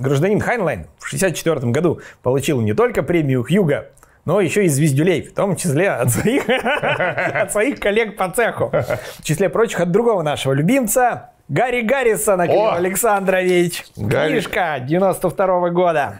Гражданин Хайнлайн в 1964 году получил не только премию Хьюга, но еще и звездюлей, в том числе от своих, от своих коллег по цеху. В числе прочих от другого нашего любимца Гарри Гаррисона, О! Александрович. Гарри. Книжка 92 года.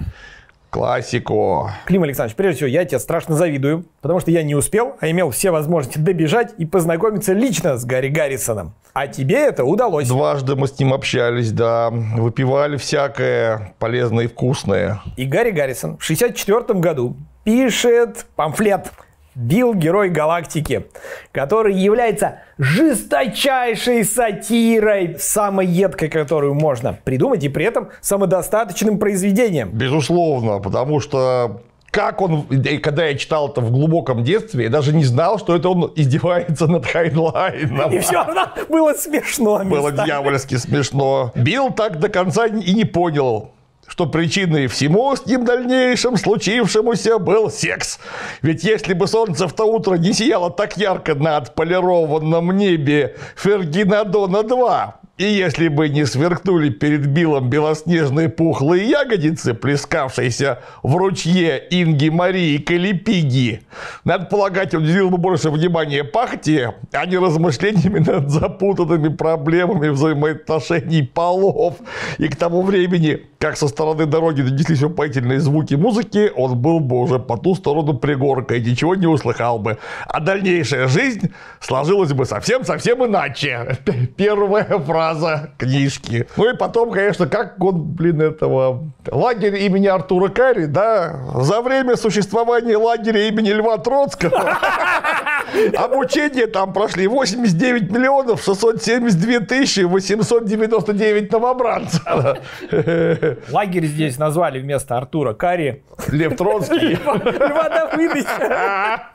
Классику. Клим Александрович, прежде всего, я тебе страшно завидую, потому что я не успел, а имел все возможности добежать и познакомиться лично с Гарри Гаррисоном. А тебе это удалось. Дважды мы с ним общались, да. Выпивали всякое полезное и вкусное. И Гарри Гаррисон в 1964 году пишет памфлет «Билл – герой галактики», который является жесточайшей сатирой, самой едкой, которую можно придумать, и при этом самодостаточным произведением. Безусловно, потому что как он, и когда я читал это в глубоком детстве, я даже не знал, что это он издевается над Хайнлайном. И все равно было смешно. Было местами. дьявольски смешно. Билл так до конца и не понял, что причиной всему с ним дальнейшем случившемуся был секс. Ведь если бы солнце в то утро не сияло так ярко на отполированном небе Фергинадона-2, и если бы не сверкнули перед Биллом белоснежные пухлые ягодицы, плескавшиеся в ручье Инги Марии Калипиги, надо полагать, он уделил бы больше внимания пахте, а не размышлениями над запутанными проблемами взаимоотношений полов. И к тому времени, как со стороны дороги донеслись упоительные звуки музыки, он был бы уже по ту сторону пригорка и ничего не услыхал бы. А дальнейшая жизнь сложилась бы совсем-совсем иначе. Первая фраза книжки. Ну и потом, конечно, как он, блин, этого... Лагерь имени Артура Карри, да, за время существования лагеря имени Льва Троцкого обучение там прошли 89 миллионов 672 тысячи 899 новобранцев. Лагерь здесь назвали вместо Артура Карри. Лев Троцкий. Льва Давыдовича.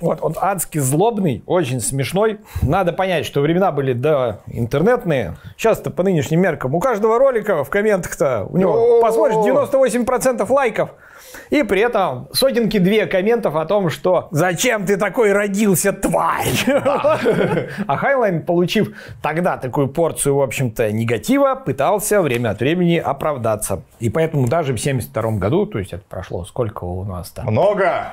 Вот, он адски злобный, очень смешной. Надо понять, что времена были, доинтернетные. Сейчас-то по нынешним меркам у каждого ролика в комментах-то у него, посмотришь, 98% лайков. И при этом сотенки две комментов о том, что «Зачем ты такой родился, тварь?» А Хайнлайн, получив тогда такую порцию, в общем-то, негатива, пытался время от времени оправдаться. И поэтому даже в 72 году, то есть это прошло сколько у нас там? Много.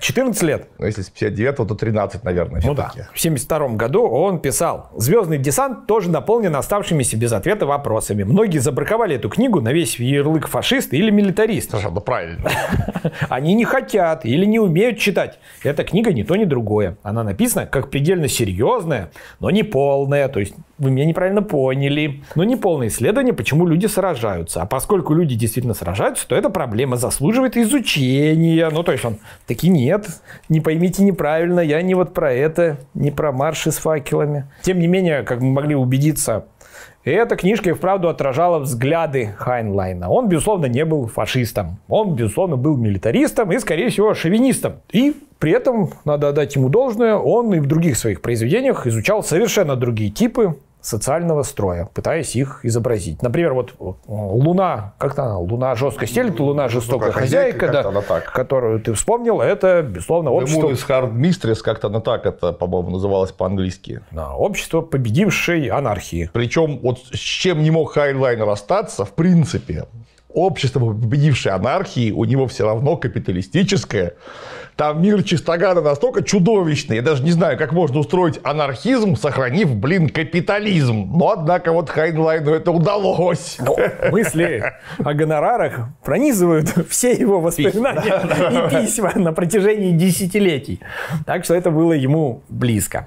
14 лет. Ну, если с 59 то 13, наверное, Ну да. все-таки. В 1972 году он писал, «Звездный десант тоже наполнен оставшимися без ответа вопросами. Многие забраковали эту книгу на весь ярлык фашист или милитарист. Совершенно правильно. Они не хотят или не умеют читать. Эта книга ни то, ни другое. Она написана как предельно серьезная, но не полная. То есть вы меня неправильно поняли. Но не полное исследование, почему люди сражаются. А поскольку люди действительно сражаются, то эта проблема заслуживает изучения. Ну, то есть он таки нет, не поймите неправильно, я не вот про это, не про марши с факелами. Тем не менее, как мы могли убедиться, эта книжка и вправду отражала взгляды Хайнлайна. Он, безусловно, не был фашистом. Он, безусловно, был милитаристом и, скорее всего, шовинистом. И при этом, надо отдать ему должное, он и в других своих произведениях изучал совершенно другие типы социального строя, пытаясь их изобразить. Например, вот вот, Луна, как она, Луна жестко стелит, Луна жестокая хозяйка, хозяйка, да, как-то так. которую ты вспомнил, это, безусловно, общество, Moon is Hard Mistress, как-то она так это, по-моему, называлось по-английски. да, общество победившей анархии. Причем вот с чем не мог Хайнлайн расстаться, в принципе, общество, победившей анархии, у него все равно капиталистическое. Там мир чистогана настолько чудовищный, я даже не знаю, как можно устроить анархизм, сохранив, блин, капитализм. Но, однако, вот Хайнлайну это удалось. Но мысли о гонорарах пронизывают все его воспоминания и письма на протяжении десятилетий. Так что это было ему близко.